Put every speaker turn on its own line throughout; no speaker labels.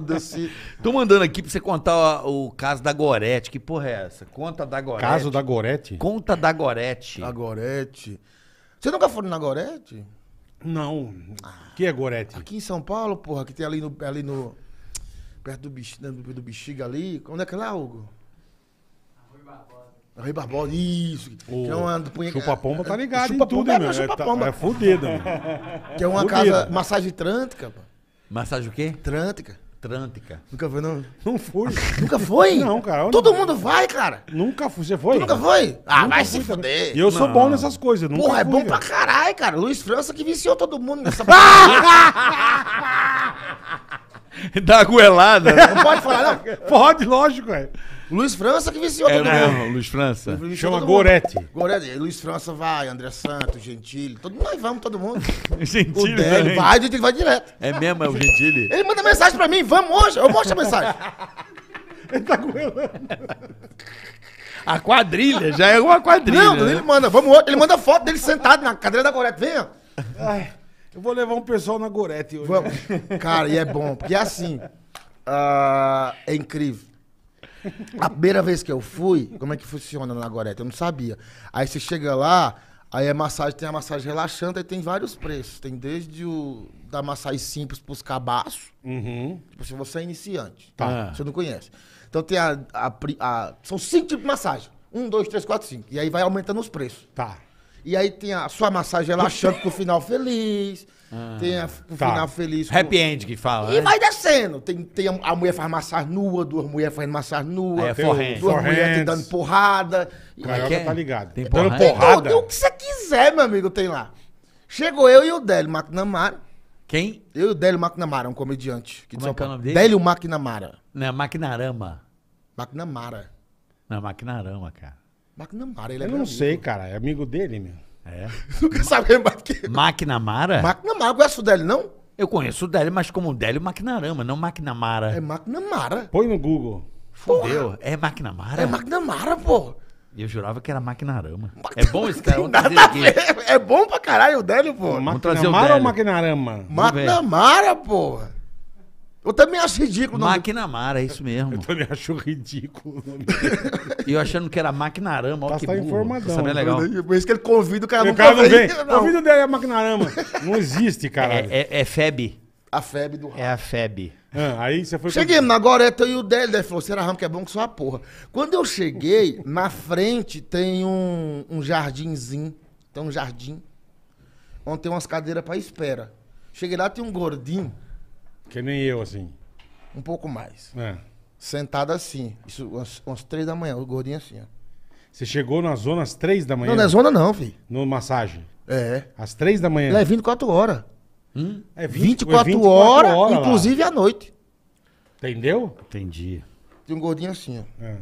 Foda-se.
Tô mandando aqui pra você contar o, o caso da Gorete. Que porra é essa? Conta da Gorete.
Caso da Gorete?
Conta da Gorete.
A Gorete. Você nunca foi na Gorete?
Não. que é Gorete?
Aqui em São Paulo, porra, que tem ali no. Ali no perto do, bex- do, do bexiga ali. Onde é que é lá, Hugo? Rui Barbosa, isso.
O
que é uma,
Chupa-pomba tá ligado em
Chupa-pomba
tudo,
é
meu.
meu
É,
chupa-pomba.
é fudido, meu.
Que é uma
Fudido.
casa. Massagem trântica, pô.
Massagem o quê?
Trântica.
Trântica.
Nunca foi, não?
Não fui.
Nunca foi?
Não, cara,
Todo
não-
mundo vai, cara.
Nunca fui. Você foi?
Tu nunca foi? Ah,
Nunca
vai se fuder.
E eu sou
Não.
bom nessas coisas. Nunca
Porra, é
fui,
bom
velho.
pra caralho, cara. Luiz França que viciou todo mundo nessa
Dá goelada, né?
Não pode falar, não.
Pode, lógico, é.
Luiz França que viciou
É
todo mundo.
mesmo, Luiz França.
Viciou
Chama. Gorete.
Gorete. Luiz França vai, André Santos, Gentili. Todo, nós vamos, todo mundo. O
Gentili
Délio
também.
vai, ele vai direto.
É mesmo, é o Gentili?
Ele manda mensagem pra mim, vamos hoje. Eu mostro a mensagem.
Ele tá goelando.
A quadrilha, já é uma quadrilha.
Não,
né?
ele manda, vamos hoje. Ele manda foto dele sentado na cadeira da Gorete. Vem, ó.
Ai, eu vou levar um pessoal na Gorete hoje.
Vamos. Cara, e é bom, porque é assim. ah, é incrível. A primeira vez que eu fui, como é que funciona na Gorete? Eu não sabia. Aí você chega lá, aí a massagem tem a massagem relaxante, aí tem vários preços. Tem desde o da massagem simples pros cabaços.
Uhum.
Tipo, se você é iniciante,
Tá.
Você não conhece. Então tem a, a a- São cinco tipos de massagem. Um, dois, três, quatro, cinco. E aí vai aumentando os preços.
Tá.
E aí tem a sua massagem relaxante com o final feliz. Tem a, o
Tá.
final feliz com...
Happy End que fala,
E
né?
vai descendo. Tem, tem a, a mulher faz massagem nua, duas mulheres fazendo massagem nua.
É
Tem
forehand.
Duas mulheres te dando porrada.
Carioca
que é?
tá ligado.
Tem
Dando
porrada?
tem
porrada.
tudo, o que você quiser, meu amigo, tem lá. Chegou eu e o Délio McNamara.
Quem?
Eu e o Délio McNamara, um comediante. aqui de
Como
São
é que é o
Paulo.
nome dele?
Délio McNamara.
Não, é Maquinarama.
McNamara.
Não, é Maquinarama, cara.
McNamara, ele é
Eu não
amigo.
sei, cara. É amigo dele, meu.
É.
Nunca sabe mais que...
Maquinamara?
McNamara, conhece o Délio, não?
Eu conheço o Délio, mas como Délio Maquinarama, não Maquinamara.
É McNamara.
Põe no Google.
Fudeu. É Maquinamara?
É McNamara, pô.
Eu jurava que era Maquinarama. É bom esse cara,
Nada. É bom pra caralho o Délio, pô.
Maquinamara ou. Maquinarama?
McNamara, pô. Eu também acho ridículo o nome do-
Maquinamara, é isso mesmo.
Eu também acho ridículo. o.
E eu achando que era Maquinarama, olha
Tá-
que
tá
burro.
informadão.
Isso é bem legal.
Por isso que ele convida o cara
o
nunca
cara não vem. O vídeo dele é Maquinarama. Não existe,
É,
caralho.
é, é FEB.
A febre do
É a FEB.
Ah, aí você foi...
Cheguei na Goreta e o Délio, ele falou, será ramo que é bom que só a porra. Quando eu cheguei, na frente tem um, um jardinzinho, tem um jardim, onde tem umas cadeiras pra espera. Cheguei lá, tem um gordinho,
Que nem eu, assim.
um pouco mais,
É.
sentado assim, isso umas, umas três da manhã, o gordinho assim, ó.
Você chegou na zona às três da manhã?
Não, não é zona não, filho.
No massagem.
É.
Às três da manhã.
Ele é 24 horas.
É
24,
24
horas,
lá.
inclusive à noite.
Entendeu?
Entendi.
Tem um gordinho assim, ó.
É.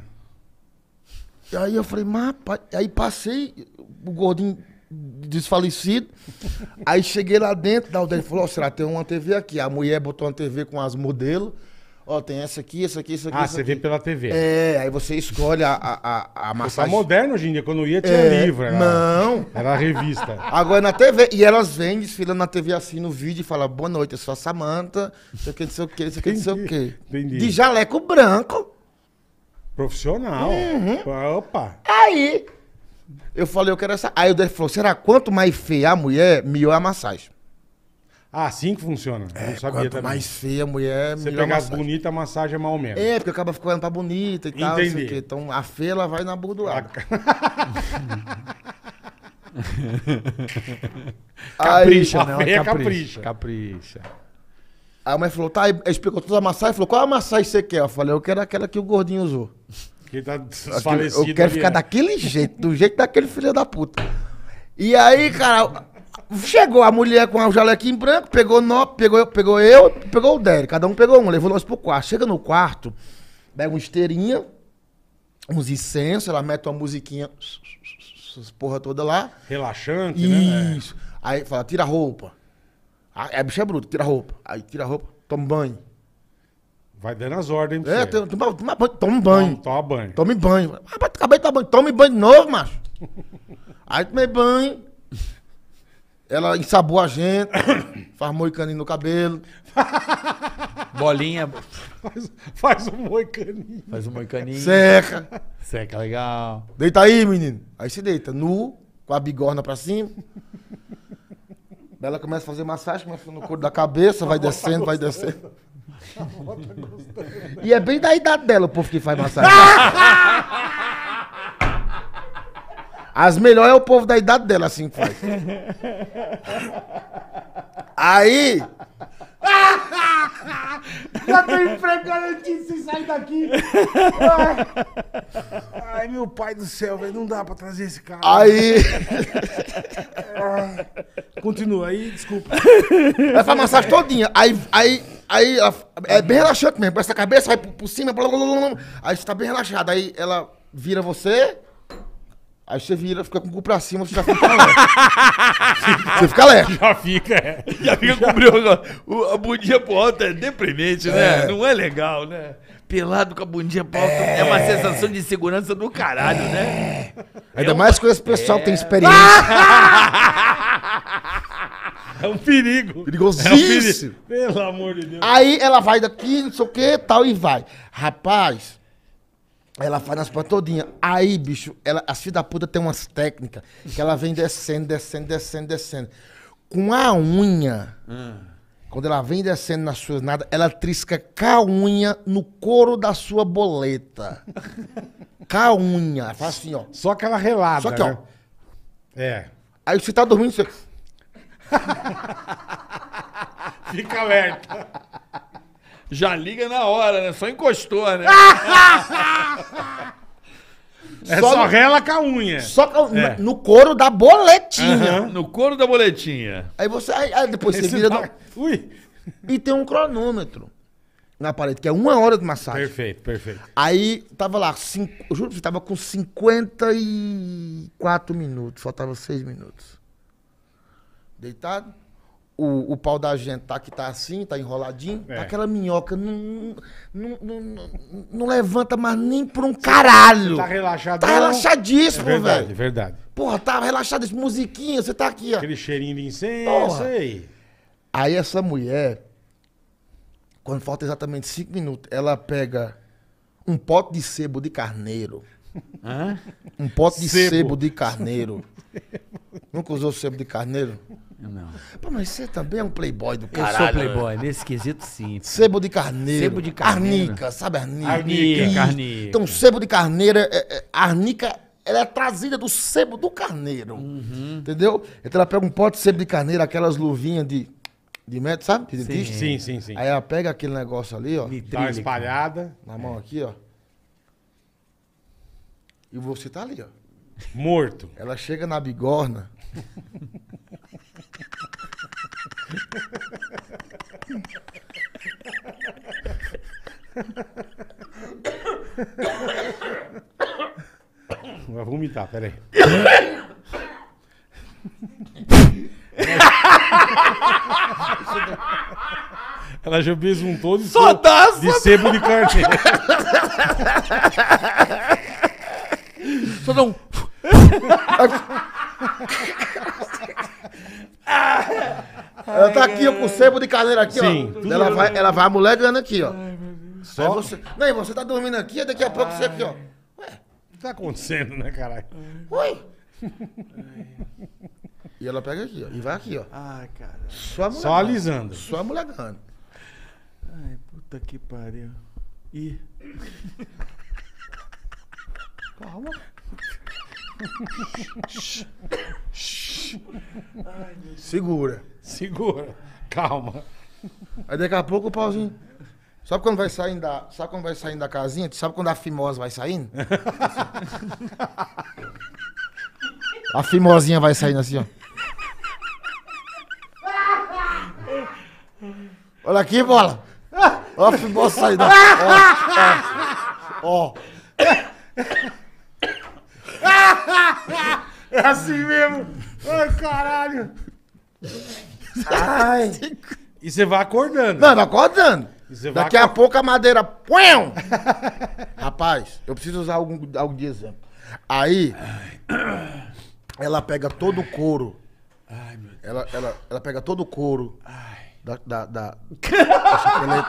E aí eu falei, mas aí passei, o gordinho desfalecido. aí cheguei lá dentro, da ele falou, ó, será tem uma TV aqui. A mulher botou uma TV com as modelos. Ó, tem essa aqui, essa aqui, essa aqui.
Ah,
essa
você
aqui.
vê pela TV.
É, aí você escolhe a, a, a,
Tá
massagem.
moderno hoje em dia. Quando ia, tinha
É,
livro. Era,
Não.
Era revista.
Agora é na TV. E elas vêm desfilando na TV assim no vídeo e falam, boa noite, eu sou a Samanta, não sei o que, não sei o que, não sei o que, não sei o que.
Entendi.
De jaleco branco.
Profissional.
Uhum.
Opa.
Aí, eu falei, eu quero essa. Aí o Délio falou, será quanto mais feia a mulher, melhor a massagem.
Ah, assim que funciona. eu não sabia
Quanto
também.
mais feia a mulher,
Você
melhor a
pegar bonitas, a massagem é mal mesmo.
É, porque acaba ficando pra bonita e tal, não
Entendi.
o quê. Então a feia, ela vai na bunda do lado.
Capricha,
a
né?
feia
Capricha.
capricha.
Capricha.
Aí a mãe falou, tá, explicou toda a massagem, falou, qual a massagem você quer? Eu falei, eu quero aquela que o gordinho usou.
Que tá desfalecido.
eu quero
ali,
ficar
né?
daquele jeito, do jeito daquele filho da puta. E aí, cara, chegou a mulher com o jalequinho branco, pegou, nó, pegou, pegou eu, pegou o Derek. Cada um pegou um, levou nós pro quarto. Chega no quarto, pega uma esteirinha, uns incensos, ela mete uma musiquinha, porra toda lá.
Relaxante, né?
Isso. Aí fala, tira a roupa. Aí a bicha é bruta, tira a roupa. Aí tira a roupa, toma banho.
Vai dando as ordens
É, toma, toma, toma banho, toma banho.
Toma, toma banho.
Tome banho. Rapaz, acabei de tomar banho. Tome banho de novo, macho. Aí tomei banho. Ela ensabou a gente. faz moicaninho no cabelo.
Bolinha,
Faz, faz um moicaninho.
faz um moicaninho.
Seca.
Seca, legal.
Deita aí, menino. Aí se deita, nu, com a bigorna pra cima. Ela começa a fazer massagem, começa no couro da cabeça, vai descendo, vai descendo. E é bem da idade dela o povo que faz massagem. As melhores é o povo da idade dela, assim que faz. Aí.
Já tem emprego garantido se sair daqui. Ai, meu pai do céu, velho. Não dá pra trazer esse cara.
Aí.
Continua aí, desculpa.
Ela faz massagem todinha. Aí, aí, aí ela- é bem relaxante mesmo. Essa cabeça vai por, por cima. Blá, blá, blá, blá, blá. Aí você tá bem relaxado. Aí ela vira você. Aí você vira, fica com o cu pra cima, você já fica leve. você fica leve.
Já fica, é.
Já fica cobriu o, a bundinha pro alto é deprimente, né? Não é legal, né? Pelado com a bundinha pro alto é, uma sensação de segurança do caralho, né?
Ainda mais com esse pessoal que tem experiência.
É um perigo.
Perigosíssimo.
É um perigo. Pelo amor de Deus.
Aí ela vai daqui, não sei o que, tal, e vai. Rapaz, ela faz nas portas todinha. Aí, bicho, ela, as filhas da puta tem umas técnicas que ela vem descendo, descendo, descendo, descendo. Com a unha, quando ela vem descendo nas suas nada, ela trisca com a unha no couro da sua boleta. com a unha. Ela Faz assim, ó.
Só aquela relada,
Só que,
né?
ó.
É.
Aí você tá dormindo, você...
Fica alerta.
Já liga na hora, né? Só encostou, né?
É
Só
só,
no-
rela com a unha.
Só
É.
no couro da boletinha.
No couro da boletinha.
Aí você. Aí, aí depois você
Esse
vira.
vai-
no-
Ui.
E tem um cronômetro na parede, que é uma hora de massagem.
Perfeito, perfeito.
Aí tava lá, cinco, eu juro que você tava com 54 minutos, faltava 6 minutos. Deitado. O, o pau da gente tá que tá assim, tá enroladinho.
É.
Tá aquela minhoca, não, não, não, não, não levanta mais nem por um caralho.
Tá relaxado.
Tá
É
relaxadíssimo,
verdade,
velho.
verdade.
Porra, tá relaxadíssimo. Musiquinha, você tá aqui, ó.
Aquele cheirinho de incenso
Porra.
aí.
Aí essa mulher, quando falta exatamente cinco minutos, ela pega um pote de sebo de carneiro.
Hã?
Um pote de
Sebo.
sebo, de carneiro. Nunca usou sebo de carneiro?
Não.
Pô, mas você também é um playboy do
Eu
caralho.
sou playboy, nesse quesito sim.
Sebo de carneiro.
Sebo de carneiro.
Arnica, sabe arnica?
Arnica,
Isso.
arnica.
Então, sebo de carneiro, é, é, a arnica, ela é trazida do sebo do carneiro.
Uhum.
Entendeu? Então ela pega um pote de sebo de carneiro, aquelas luvinhas de, de médico, sabe? De dentista.
Sim, sim, sim.
Aí ela pega aquele negócio ali, ó,
Tá
Nitrílico.
espalhada,
na mão aqui, ó. E você tá ali, ó.
morto.
Ela chega na bigorna.
Vai vomitar, peraí. Ela já besuntou de, sebo-
dá,
de sebo de carneiro.
Só dá um...
Ela tá aqui, ó, com o sebo de carneiro aqui,
Sim.
ó. Ela vai, ela vai a mulher ganhando aqui, ó. Só você. Não, e você tá dormindo aqui, daqui a pouco você aqui, ó.
O que tá acontecendo, né, caralho?
Oi! E ela pega aqui, ó. E vai aqui, ó.
Ai, cara.
Só a mulher.
Só alisando.
Só a mulher ganhando.
Ai, puta que pariu. Ih.
Calma. Segura.
Segura. Calma.
Aí daqui a pouco o pauzinho. Sabe quando vai saindo da, sabe quando vai saindo da casinha? Tu sabe quando a fimosa vai saindo? a fimosinha vai saindo assim, ó. Olha aqui, bola. Ó a fimosa saindo. ó. Ó, ó.
É assim mesmo. Ai, caralho.
Ai.
E você vai acordando.
Não, vai acordando.
Vai
Daqui a pouco a madeira. Puiam! Rapaz, eu preciso usar algum, algo de exemplo. Aí, ela pega todo o couro. Ela, ela, ela pega todo o couro Da. da, da, da chapeleta.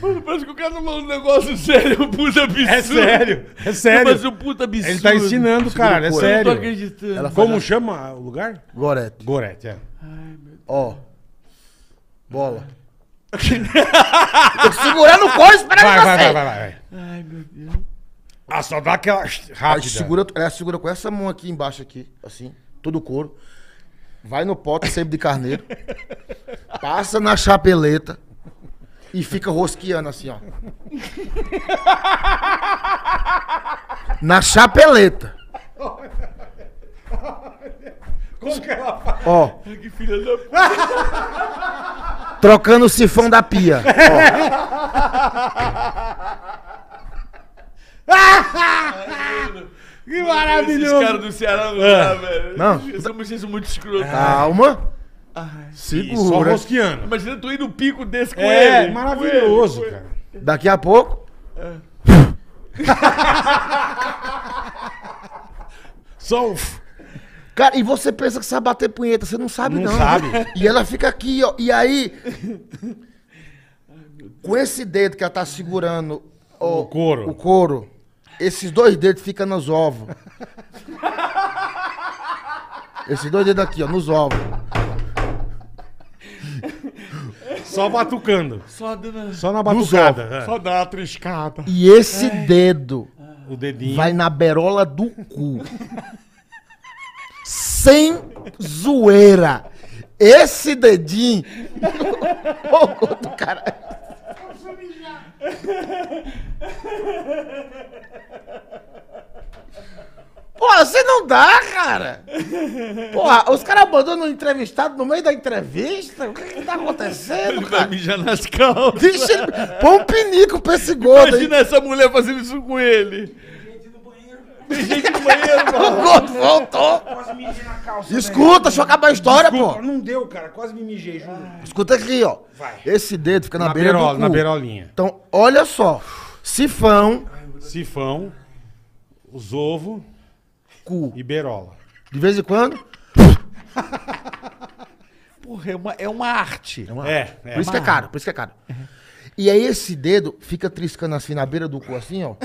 Mano, parece que o cara tá falando um negócio sério, um puta absurdo.
É sério, é sério.
Mas um puta absurdo.
Ele tá ensinando, cara, é
tô
Eu não tô
sério.
acreditando.
Ela
Como
faz
chama o lugar?
Gorete.
Gorete, é.
Ó. Bola. Tô segurando o coisa, espera
Vai,
aí,
vai, vai, vai, vai.
Ai, meu Deus.
Ah, só dá aquela rápida.
segura, ela segura com essa mão aqui embaixo, aqui, assim, todo o couro. Vai no pote sempre de carneiro. passa na chapeleta e fica rosqueando assim, ó. Na chapeleta.
Como que ela faz?
Ó,
Que filha da puta.
trocando o sifão da pia.
Que
Esses
maravilhoso.
caras do Ceará não dá, velho.
Não.
São muito, muito escrotos.
E só
Segura.
rosqueando.
Imagina tu ir no pico desse com
É,
ele.
maravilhoso,
com ele.
cara.
Daqui a pouco.
Só o...
Cara, e você pensa que sabe bater punheta, você não sabe
Não
não.
sabe.
E ela fica aqui, ó. E aí, com esse dedo que ela tá segurando ó,
O couro.
o couro, esses dois dedos ficam nos ovos. esses dois dedos aqui, ó, nos ovos.
Só batucando.
Só dando...
Só na batucada. é.
Só dá uma triscada.
E esse dedo
O dedinho.
vai na berola do cu. Sem zoeira. Esse dedinho. Ô, do caralho. Porra, você não dá, cara. Porra, os caras abandonam o entrevistado no meio da entrevista? O que que tá acontecendo,
Ele vai
cara?
mijar nas calças.
Deixa ele... Põe um pinico pra esse gordo aí.
Imagina essa mulher fazendo isso com ele. Tem gente no banheiro,
O
mano.
gordo voltou.
Quase me mijei na calça.
Escuta, deixa eu acabar a história,
Desculpa,
pô.
Não deu, cara. Quase me mijei, juro.
Escuta aqui, ó.
Vai.
Esse dedo fica na,
Na,
beira
berola,
do cu.
na beirolinha.
Então, olha só. Sifão,
Sifão, os ovos
cu.
e berola.
De vez em quando.
Porra, é uma, é uma arte.
uma-
É, é.
Por isso que é caro, por isso que é caro. E aí esse dedo fica triscando assim na beira do cu, assim, ó.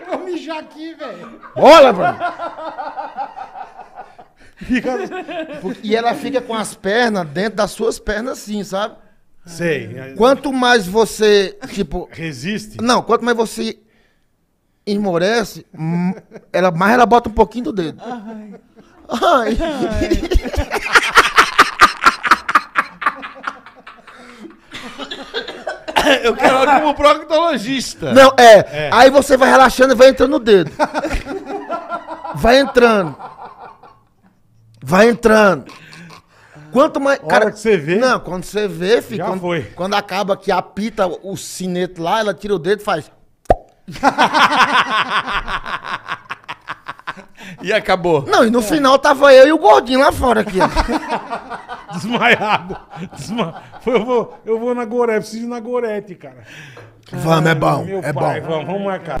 Eu vou mijar aqui, velho.
Olha, mano.
Fica...
E ela fica com as pernas dentro das suas pernas assim, sabe?
Sei.
Quanto mais você, tipo...
Resiste?
Não, quanto mais você esmorece, ela, mais ela bota um pouquinho do dedo. Ai.
Eu quero ela como proctologista.
Não, é, Aí você vai relaxando e vai entrando no dedo. Vai entrando. Vai entrando. Quanto mais.
Hora que você vê.
Não, quando você vê, fica.
Já
quando,
foi.
quando acaba que apita o sinete lá, ela tira o dedo e faz.
E acabou.
Não, e no final tava eu e o gordinho lá fora aqui, ó.
Desmaiado. Desma... Eu, vou, eu vou na Gorete, preciso ir na Gorete, cara.
Vamos, é bom.
Meu
é
pai,
bom.
vamos, vamos marcar.